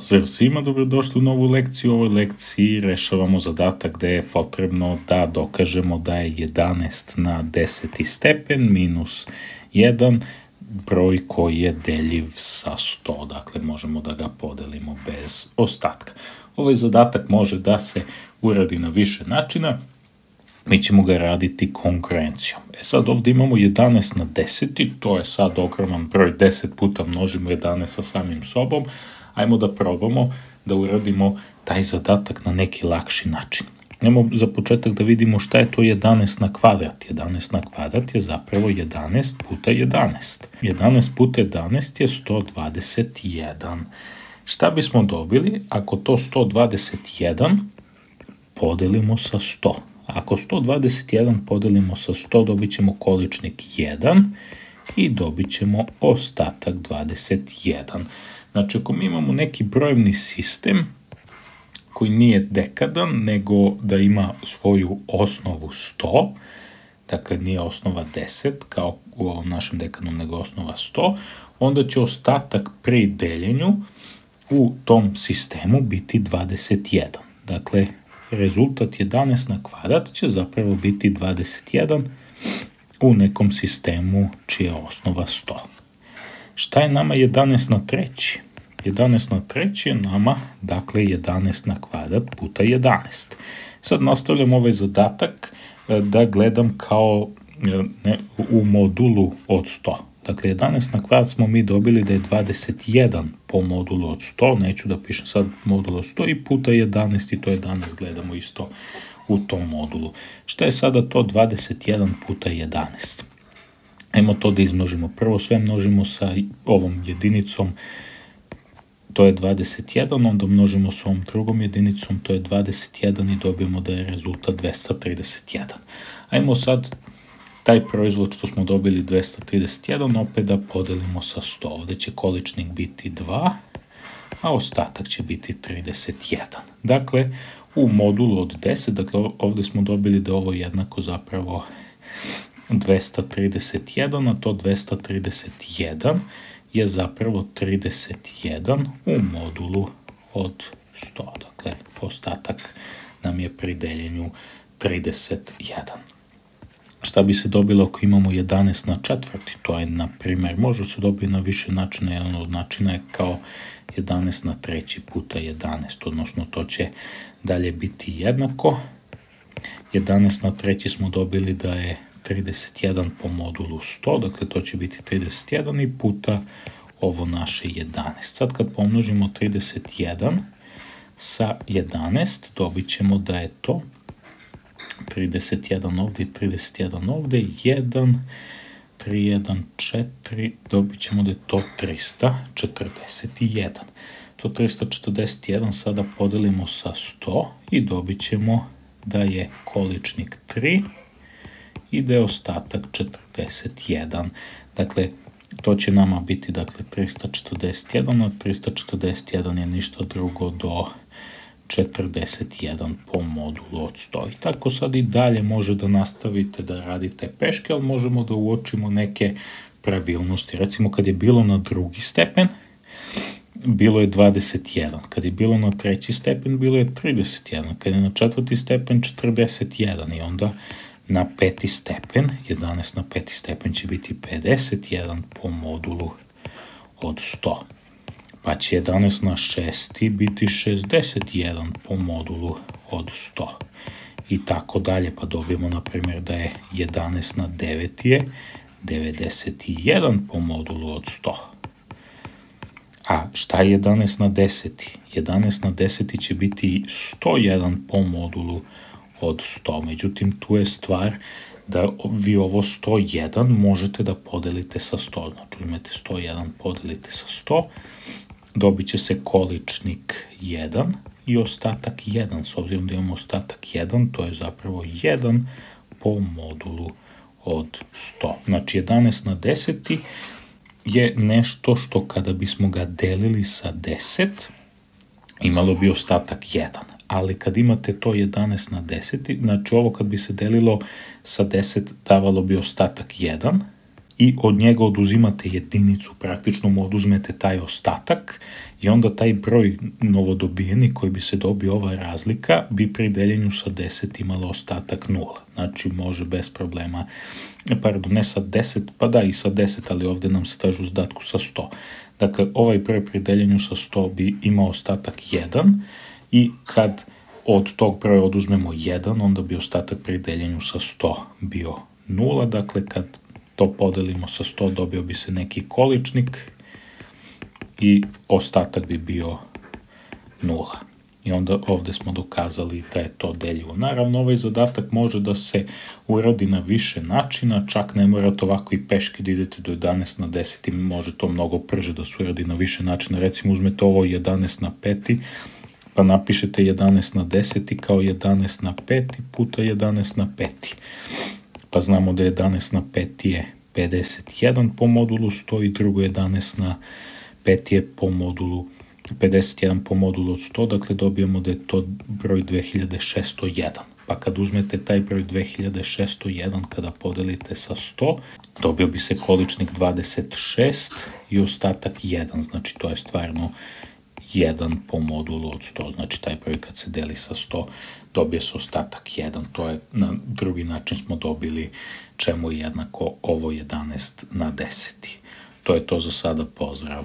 Pozdrav svima, dobrodošli u novu lekciju. U ovoj lekciji rešavamo zadatak gde je potrebno da dokažemo da je 11 na 10. stepen minus 1 broj koji je deljiv sa 100, dakle možemo da ga podelimo bez ostatka. Ovaj zadatak može da se uradi na više načina, mi ćemo ga raditi konkurencijom. E sad ovde imamo 11 na 10, to je sad ogroman broj, 10 puta množimo 11 sa samim sobom, ajmo da probamo da uradimo taj zadatak na neki lakši način. Nemo za početak da vidimo šta je to 11 na kvadrat. 11 na kvadrat je zapravo 11 puta 11. 11 puta 11 je 121. Šta bismo dobili ako to 121 podelimo sa 100? Ako 121 podelimo sa 100, dobit ćemo količnik 1 i dobit ćemo ostatak 21. Znači, ako mi imamo neki brojevni sistem koji nije dekadan, nego da ima svoju osnovu 100, dakle nije osnova 10, kao u ovom našem dekadnom, nego osnova 100, onda će ostatak pri deljenju u tom sistemu biti 21. Dakle, rezultat 11 na kvadrat će zapravo biti 21 u nekom sistemu čija je osnova 100. Šta je nama 11 na treći? 11 na treći je nama, dakle, 11 na kvadrat puta 11. Sad nastavljam ovaj zadatak e, da gledam kao e, ne, u modulu od 100. Dakle, 11 na kvadrat smo mi dobili da je 21 po modulu od 100, neću da pišem sad modul od 100 i puta 11 i to 11 gledamo isto u tom modulu. Šta je sada to 21 puta 11? Ajmo to da izmnožimo. Prvo sve množimo sa ovom jedinicom, to je 21, onda množimo sa ovom drugom jedinicom, to je 21 i dobijemo da je rezultat 231. Ajmo sad taj proizvod što smo dobili 231 opet da podelimo sa 100. Ovde će količnik biti 2, a ostatak će biti 31. Dakle, u modulu od 10, dakle ovde smo dobili da ovo jednako zapravo 231, a to 231 je zapravo 31 u modulu od 100. Dakle, ostatak nam je pri deljenju 31. Šta bi se dobilo ako imamo 11 na četvrti? To je, na primer, može se dobiti na više načina. Jedan od načina je kao 11 na treći puta 11, odnosno to će dalje biti jednako. 11 na treći smo dobili da je 31 po modulu 100, dakle to će biti 31 i puta ovo naše 11. Sad kad pomnožimo 31 sa 11, dobit ćemo da je to 31 ovde i 31 ovde, 1, 3, 1, 4, dobit ćemo da je to 341. To 341 sada podelimo sa 100 i dobit ćemo da je količnik 3 i da je ostatak 41. Dakle, to će nama biti dakle 341, a 341 je ništa drugo do 41 po modulu od 100. I tako sad i dalje može da nastavite da radite peške, ali možemo da uočimo neke pravilnosti. Recimo kad je bilo na drugi stepen, bilo je 21. Kad je bilo na treći stepen, bilo je 31. Kad je na četvrti stepen, 41. I onda na peti stepen, 11 na peti stepen će biti 51 po modulu od 100. Pa će 11 na šesti biti 61 po modulu od 100. I tako dalje, pa dobijemo na primjer da je 11 na 9 je 91 po modulu od 100. A šta je 11 na 10? 11 na 10 će biti 101 po modulu od od 100. Međutim, tu je stvar da vi ovo 101 možete da podelite sa 100. Znači, uzmete 101, podelite sa 100, dobit će se količnik 1 i ostatak 1. S obzirom da imamo ostatak 1, to je zapravo 1 po modulu od 100. Znači, 11 na 10 je nešto što kada bismo ga delili sa 10, imalo bi ostatak 1 ali kad imate to 11 na 10, znači ovo kad bi se delilo sa 10 davalo bi ostatak 1 i od njega oduzimate jedinicu, praktično mu oduzmete taj ostatak i onda taj broj novodobijeni koji bi se dobio ova razlika bi pri deljenju sa 10 imala ostatak 0. Znači može bez problema, pardon, ne sa 10, pa da i sa 10, ali ovde nam se traži u zdatku sa 100. Dakle, ovaj broj pri deljenju sa 100 bi imao ostatak 1 i kad od tog broja oduzmemo 1, onda bi ostatak pri deljenju sa 100 bio 0, dakle kad to podelimo sa 100 dobio bi se neki količnik i ostatak bi bio 0. I onda ovde smo dokazali da je to deljivo. Naravno, ovaj zadatak može da se uradi na više načina, čak ne morate ovako i peške da idete do 11 na 10 i može to mnogo prže da se uradi na više načina. Recimo, uzmete ovo 11 na 5 pa napišete 11 na 10 kao 11 na 5 puta 11 na 5. Pa znamo da 11 na 5 je 51 po modulu 100 i drugo 11 na 5 je po modulu 51 po modulu od 100, dakle dobijamo da je to broj 2601. Pa kad uzmete taj broj 2601 kada podelite sa 100, dobio bi se količnik 26 i ostatak 1, znači to je stvarno 1 po modulu od 100, znači taj broj kad se deli sa 100 dobije se ostatak 1, to je na drugi način smo dobili čemu je jednako ovo 11 na 10. To je to za sada, pozdrav!